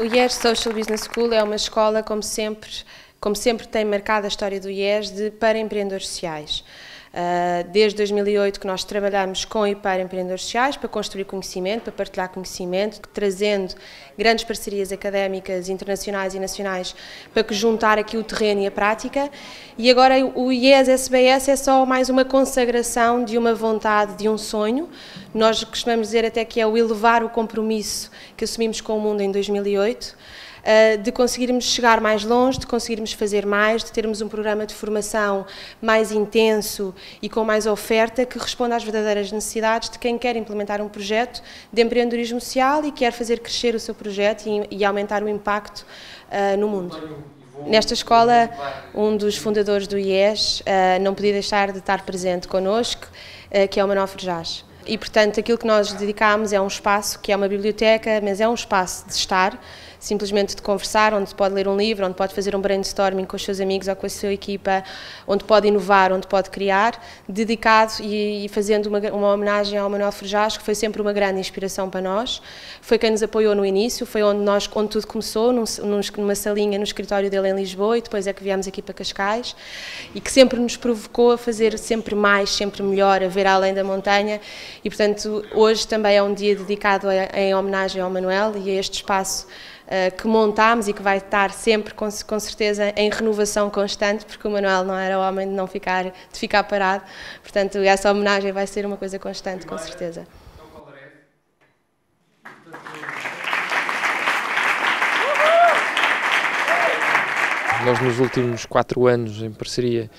O IES Social Business School é uma escola, como sempre, como sempre tem marcado a história do IES, de, para empreendedores sociais. Uh, desde 2008 que nós trabalhamos com e para empreendedores sociais, para construir conhecimento, para partilhar conhecimento, trazendo grandes parcerias académicas, internacionais e nacionais, para que juntar aqui o terreno e a prática. E agora o IES-SBS é só mais uma consagração de uma vontade, de um sonho. Nós costumamos dizer até que é o elevar o compromisso que assumimos com o mundo em 2008. Eh, de conseguirmos chegar mais longe, de conseguirmos fazer mais, de termos um programa de formação mais intenso e com mais oferta que responda às verdadeiras necessidades de quem quer implementar um projeto de empreendedorismo social e quer fazer crescer o seu projeto e, aumentar o impacto uh, no mundo. Nesta escola, um dos fundadores do IES uh, não podia deixar de estar presente connosco, que é o Manuel Frejás. E, portanto, aquilo que nós dedicamos é um espaço que é uma biblioteca, mas é um espaço de estar, simplesmente de conversar, onde pode ler um livro, onde pode fazer um brainstorming com os seus amigos ou com a sua equipa, onde pode inovar, onde pode criar, dedicado e, e fazendo uma, uma, homenagem ao Manuel Frejás, que foi sempre uma grande inspiração para nós. Foi quem nos apoiou no início, foi onde, nós, onde tudo começou, num, numa salinha no escritório dele em Lisboa e depois é que viemos aqui para Cascais e que sempre nos provocou a fazer sempre mais, sempre melhor, a ver além da montanha e, portanto, hoje também é um dia dedicado a, em homenagem ao Manuel e a este espaço uh, que montámos e que vai estar sempre, com, com, certeza, em renovação constante, porque o Manuel não era homem de não ficar, de ficar parado. Portanto, essa homenagem vai ser uma coisa constante, com certeza. Nós, nos últimos quatro anos, em parceria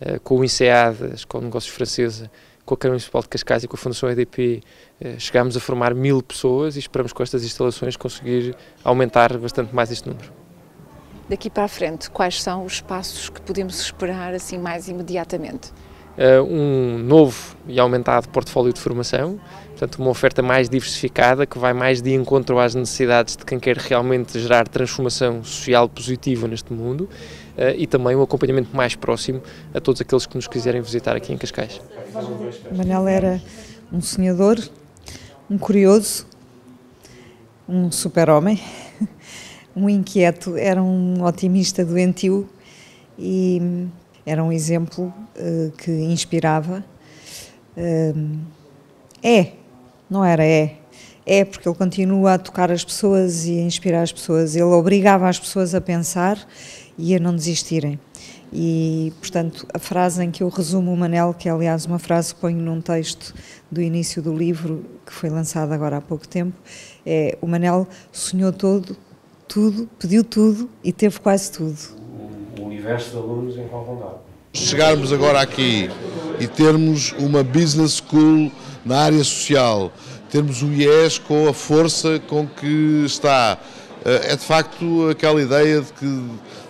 uh, com o INSEAD, a Escola Negócios Francesa, com a Câmara Municipal de Cascais e com a Fundação EDP, eh, chegámos a formar mil pessoas e esperamos com estas instalações conseguir aumentar bastante mais este número. Daqui para a frente, quais são os passos que podemos esperar assim mais imediatamente? Uh, um novo e aumentado portfólio de formação, portanto uma oferta mais diversificada que vai mais de encontro às necessidades de quem quer realmente gerar transformação social positiva neste mundo uh, e também um acompanhamento mais próximo a todos aqueles que nos quiserem visitar aqui em Cascais. Manel era um sonhador, um curioso, um super-homem, um inquieto, era um otimista doentio e era um exemplo uh, que inspirava. Uh, é, não era, é. É porque ele continua a tocar as pessoas e a inspirar as pessoas. Ele obrigava as pessoas a pensar e a não desistirem. E, portanto, a frase em que eu resumo o Manel, que é aliás uma frase que ponho num texto do início do livro, que foi lançado agora há pouco tempo, é o Manel sonhou todo, tudo, pediu tudo e teve quase tudo. De alunos em Valvondado. Chegarmos agora aqui e termos uma business school na área social, termos o IES com a força com que está, eh, é de facto aquela ideia de que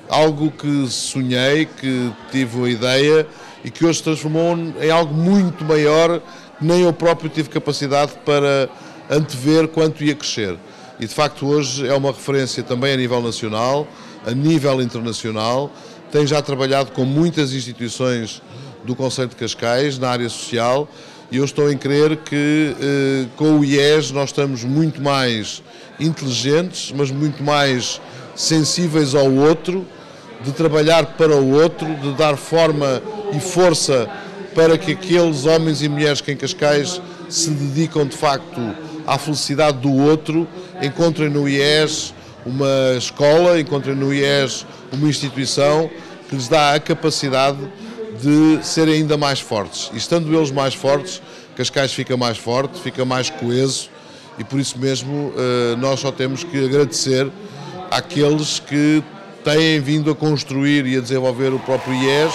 algo que sonhei, que tive a ideia e que hoje se transformou em algo muito maior que nem eu próprio tive capacidade para antever quanto ia crescer. E de facto hoje é uma referência também a nível nacional, a nível internacional, tem já trabalhado com muitas instituições do Conselho de Cascais na área social e eu estou em crer que eh, com o IES nós estamos muito mais inteligentes, mas muito mais sensíveis ao outro de trabalhar para o outro, de dar forma e força para que aqueles homens e mulheres que em Cascais se dedicam de facto à felicidade do outro encontrem no IES uma escola, encontrem no IES uma instituição que lhes dá a capacidade de serem ainda mais fortes. E estando eles mais fortes, Cascais fica mais forte, fica mais coeso e por isso mesmo eh, nós só temos que agradecer àqueles que têm vindo a construir e a desenvolver o próprio IES